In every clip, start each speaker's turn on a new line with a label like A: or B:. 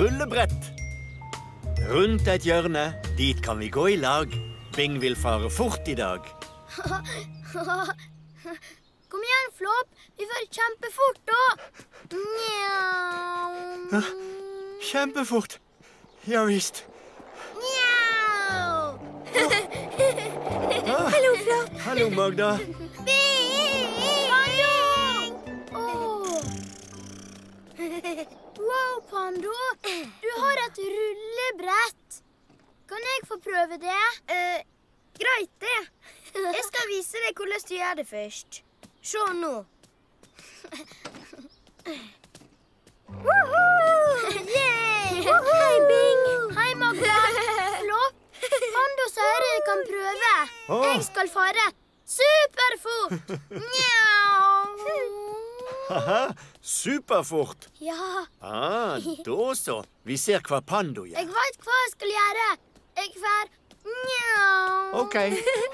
A: rullebrett. Rundt et hjørne. Dit kan vi gå i lag. Bing vil fare fort i dag.
B: Kom igjen, Flopp. Vi får kjempefort, da. Njau.
A: Kjempefort. Ja visst.
B: Njau.
C: Hallo, Flopp.
A: Hallo, Magda.
B: Wow, Pando. Du har et rullebrett. Kan jeg få prøve det?
D: Eh, greit, det. Jeg skal vise deg hvordan du gjør det først. Se nå.
B: Yay! Hei, Bing. Hei, Magda. Flopp. Pando sier jeg kan prøve. Jeg skal fare superfort. Njau.
A: Haha, superfort.
B: Ja,
A: Ah, da så. Vi ser hva Pando
B: jeg
A: vet
B: veit hva jeg skal gjøre. Jeg får njau.
A: OK.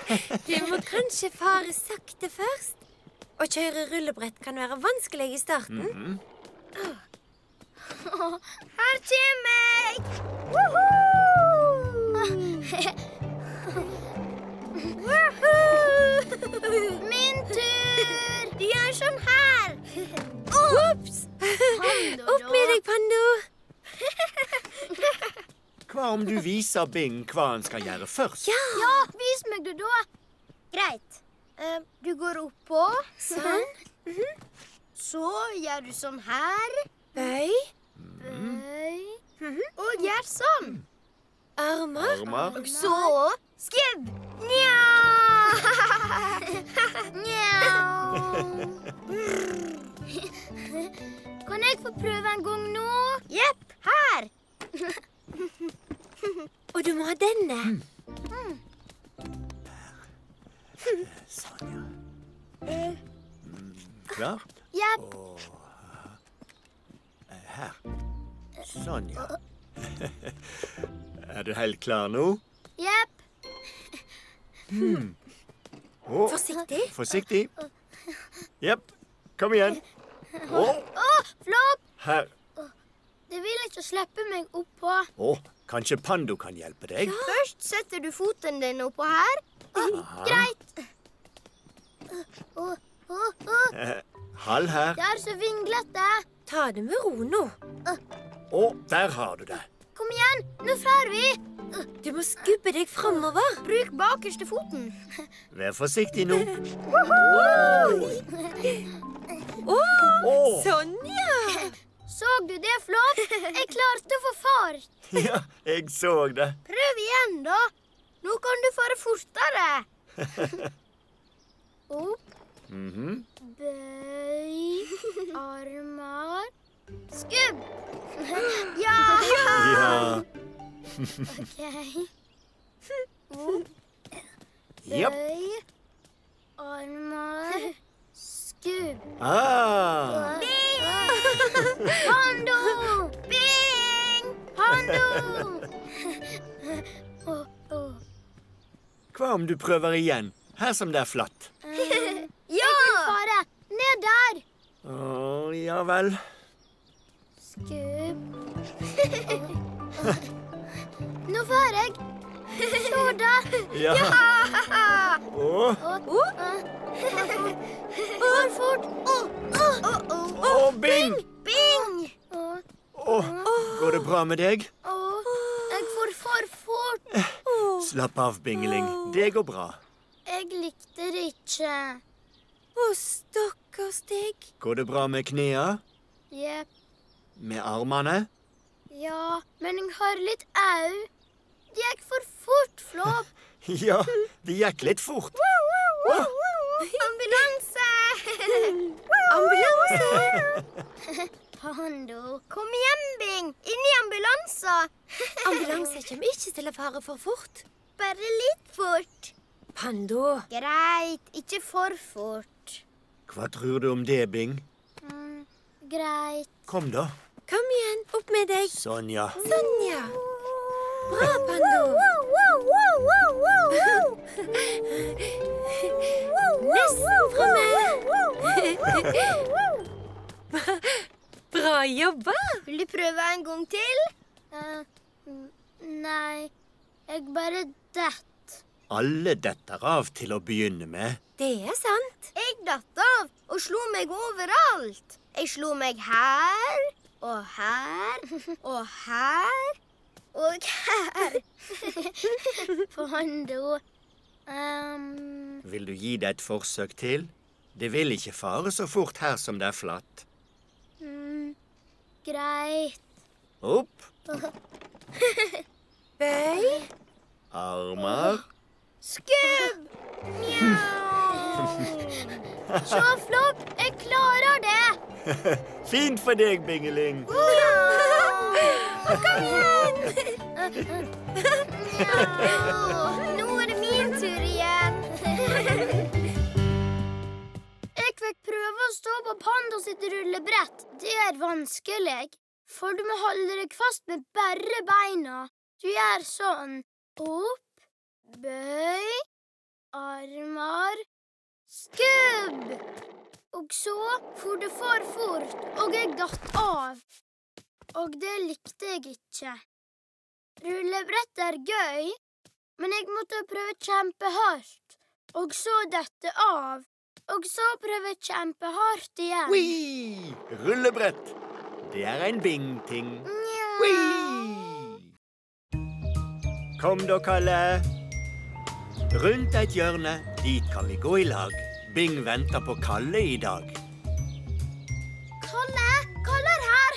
C: Du må kanskje fare sakte først. Å kjøre rullebrett kan være vanskelig i starten.
D: Her kommer
C: Opp med deg, Pando.
A: Hva om du viser Bing hva han skal gjøre først?
C: Ja,
B: Ja, vis meg det, da.
D: Greit. Eh, du går oppå.
C: sånn.
D: Så gjør du sånn her.
C: Bøy.
B: Bøy.
D: Og gjør sånn.
C: Armer.
A: Armer.
D: Og så skubb.
B: Njau. Njau. Kan jeg få prøve en gang nå?
D: Jepp. Her.
C: Og du må ha denne.
A: Sånn, ja. Mm, Klar?
B: Jepp.
A: Her. Sånn, ja. Er du helt klar nå?
B: Jepp.
A: Å,
C: Forsiktig.
A: forsiktig. Jepp. Kom igjen. Å,
B: oh, Flopp!
A: her.
B: Det vil ikke slippe meg oppå.
A: Å, kanskje Pando kan hjelpe deg?
D: Først setter du foten din oppå her.
B: Greit. Oh, å, å.
A: Eh, Halv her.
B: Det er så vinglete.
C: Ta det med ro nå.
A: Å, der har du det.
B: Kom igjen, nå drar vi.
C: Du må skubbe deg framover.
D: Bruk bakerste foten.
A: Vær forsiktig nå.
B: Du det, Flopp? Jeg klarte å få fart.
A: ja, jeg så det.
D: Prøv igjen, da. Nå kan du fare fortere.
B: Opp,
A: Mhm.
B: bøy, armer, skubb.
D: Ja!
A: Ja.
B: OK.
A: Opp.
B: Bøy, armer, skubb.
A: Ah. Hva om du prøver igjen? Her som det er flatt.
B: Ja! Fare! Ned der!
A: Å, ja vel.
B: Skubb. Nå får jeg. Der.
A: Ja. Å,
B: For fort.
A: å, Bing!
B: Bing!
A: Går det bra med deg?
B: å, jeg får for fort.
A: Slapp av, Bingeling. Det går bra.
B: Jeg likte det ikke.
C: Å, stakkars deg.
A: Går det bra med knærne?
B: Jepp.
A: Med armene?
B: Ja, men jeg har litt au. Det gikk for fort, Flopp.
A: Ja, det gikk litt fort.
D: Ambulanse!
C: Ambulanse.
B: Pando.
D: Kom hjem, Bing. Inn i ambulansen.
C: Ambulanse kommer ikke til å fare for fort.
D: Bare litt fort.
C: Pando.
D: Greit, ikke for fort.
A: Hva tror du om det, Bing?
B: Mm, greit.
A: Kom, da.
C: Kom igjen, opp med deg.
A: Sånn, ja.
C: Sånn, ja. Bra, Pando. Nesten framme. Bra, Bra jobba!
D: Vil du prøve en gang til?
B: Eh, nei, jeg bare dett.
A: Alle detter av til å begynne med.
C: Det er sant.
D: Jeg datt av og slo meg overalt. Jeg slo meg her og her og her og her.
B: Fondo. Um,
A: Vil du gi det et forsøk til? Det vil ikke fare så fort her som det er flatt.
B: mm, greit.
A: Opp,
C: Bøy.
A: Armer.
D: Skubb!
B: Se, flott. jeg klarer det.
A: Fint for deg, Bingeling.
D: Kom igjen! Nå er det min tur igjen.
B: Jeg fikk prøve å stå på Panda sitt rullebrett. Det er vanskelig, for du må holde deg fast med bare beina. Du gjør sånn. Opp, bøy, armer, skubb. Og så for det for fort, og jeg datt av. Og det likte jeg ikke. Rullebrett er gøy, men jeg måtte prøve kjempehardt. Og så dette av. Og så prøve kjempehardt igjen.
A: Wii! Rullebrett. Det er en bing-ting.
B: Nja.
A: Kom da, Kalle. Rundt et hjørne. Dit kan vi gå i lag. Bing venter på Kalle i dag.
B: Kalle! Kalle er her!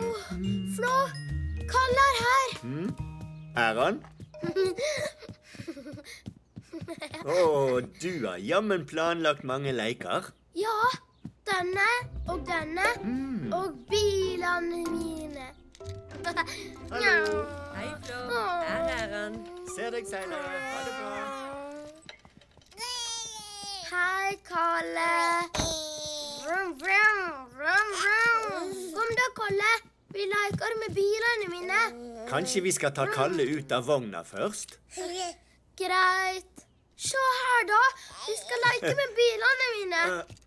B: Åh, Flå! Kalle er her!
A: Mm. Er han? Å, du har jammen planlagt mange leker.
B: Ja, denne og denne
A: Mm.
B: og bilene mine.
A: Hallo.
C: Hei, Flo. Her er han.
A: Ser deg senere. Ha det bra.
B: Hei, Kalle. Vroom, vroom, vroom, vroom. Kom da, Kalle. Vi leker med bilene mine.
A: Kanskje vi skal ta Kalle ut av vogna først?
B: Greit. Se her, da. Vi skal leke med bilene mine.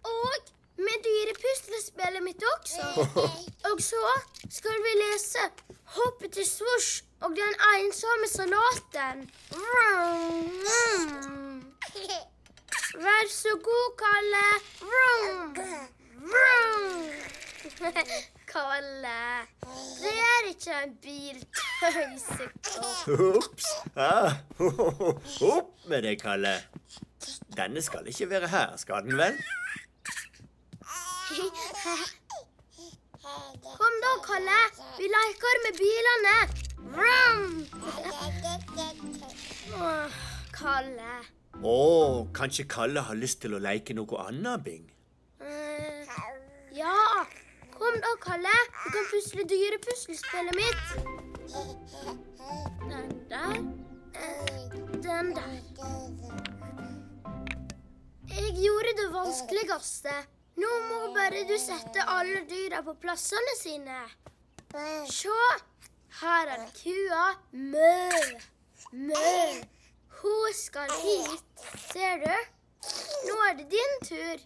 B: Og med dyrepuslespillet mitt også. Og så skal vi lese Hoppet til svosj og Den ensomme salaten. Vær så god, Kalle. Kalle, det er ikke en bil. Tøysekopp.
A: Ops! Ah, opp med deg, Kalle. Denne skal ikke være her, skal den vel?
B: Kom da, Kalle. Vi leker med bilene. Vroom. Åh, Kalle.
A: Å, kanskje Kalle har lyst til å leke noe annet, Bing?
B: Uh, ja. Kom da, Kalle. Du kan pusle dyrepuslespillet mitt. Den der. Eh, Den der. Jeg gjorde det vanskeligste. Nå må bare du sette alle dyra på plassene sine. Se, her er kua. Mø. Mø. Hun skal hit. Ser du? Nå er det din tur.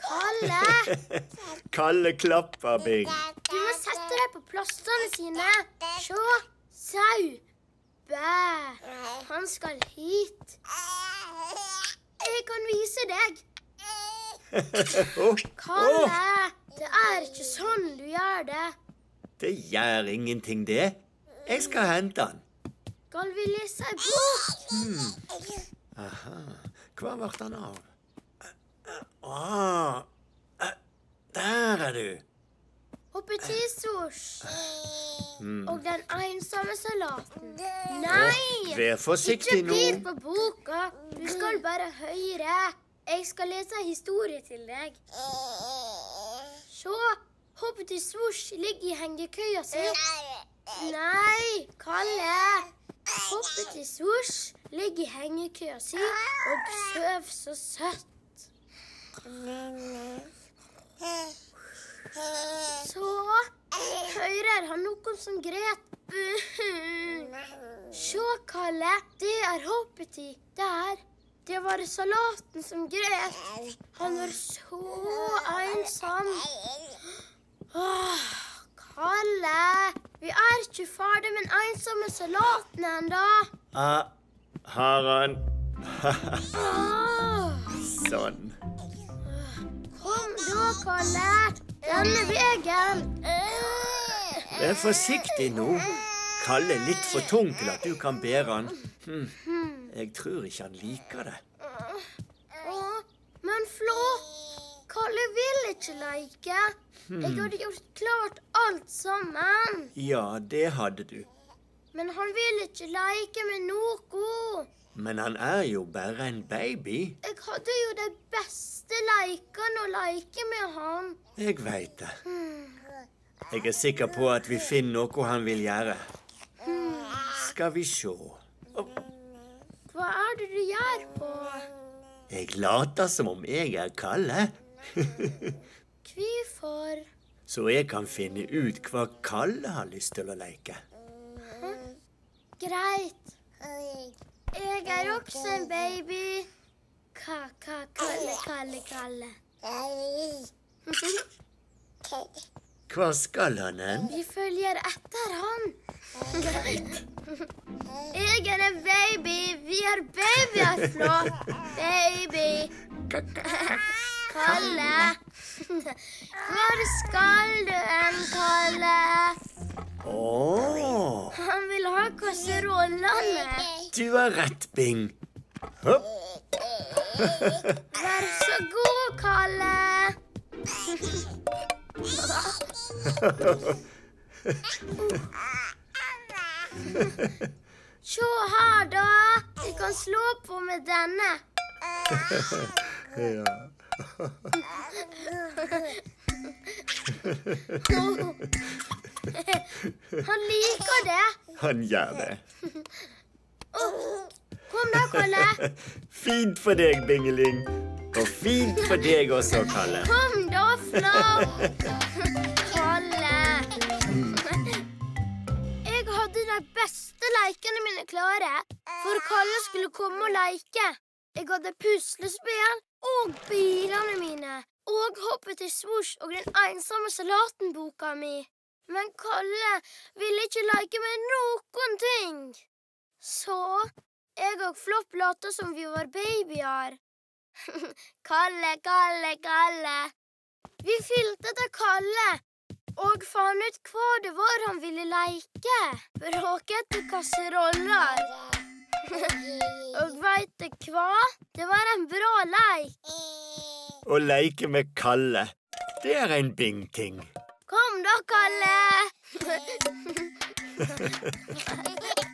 B: Kalle,
A: Kalle klapper, Bing.
B: du må sette deg på plassene sine. Se, sau. Bæ. Han skal hit. Jeg kan vise deg.
A: Å,
B: Kalle, det er ikke sånn du gjør det.
A: det gjør ingenting, det. Jeg skal hente han.
B: Skal vi lese ei bok?
A: Aha. Hvor ble han av? Ah, eh, der er du.
B: Hoppetissosj.
A: Mm.
B: Og den ensomme salaten. Nei!
A: Vær forsiktig
B: Ikke pir på boka. Du skal bare høre. Jeg skal lese historie til deg. Se, svosj, ligger i hengekøya si. Nei, Kalle. Hoppetissosj ligger i hengekøya si og søv så søtt. Så hører han noen som gret. Se, Kalle, det er Hoppeti. Der. Det var salaten som grep. Han var så ensom. Åh, Kalle, vi er ikke ferdig med den ensomme salaten ennå.
A: Ah, har
B: Åh,
A: Sånn.
B: Kom da, Kalle. Denne veien.
A: Vær forsiktig nå. Kalle er litt for tung til at du kan bære han. Hm. Jeg tror ikke han liker det.
B: Åh, men Flå, Kalle vil ikke leke. Jeg hadde gjort klart alt sammen.
A: Ja, det hadde du.
B: Men han vil ikke leke med noe.
A: Men han er jo bare en baby.
B: Jeg hadde jo de beste lekene å leke med han.
A: Jeg veit det. Jeg er sikker på at vi finner noe han vil gjøre. Skal vi sjå.
B: Hva er det du gjør på?
A: Jeg later som om jeg er Kalle,
B: Hvorfor?
A: så jeg kan finne ut hva Kalle har lyst til å leke.
B: Greit. Jeg er også en baby. Ka-ka, Kalle, Kalle, Kalle.
A: Hva skal han hen?
B: Vi følger etter han. En baby. Vi babyer, nå. Baby. Kalle. Hvor skal du hen, Kalle?
A: Oh.
B: Han vil ha kasserollene.
A: du har rett, Bing. Hopp.
B: Vær så god, Kalle. Se her, da. Vi kan slå på med denne. Han liker det.
A: Han gjør det.
B: Kom da, Kalle.
A: Fint for deg, Bingeling. Og fint for deg også, Kalle.
B: Kom da, Flav. Lekene klare, for Kalle skulle komme og leke. Jeg hadde puslespill og bilene mine. Og hoppet i svosj og den ensomme salaten-boka mi. Men Kalle ville ikke leke med noen ting. Så jeg og Flopp lot som vi var babyer. Kalle, Kalle, Kalle. Vi fylte til Kalle og faen ut hva det var han ville leke. Bråkete kasseroller. og veit du hva? Det var en bra leik.
A: Å leike med Kalle, det er en Bing-ting.
B: Kom da, Kalle.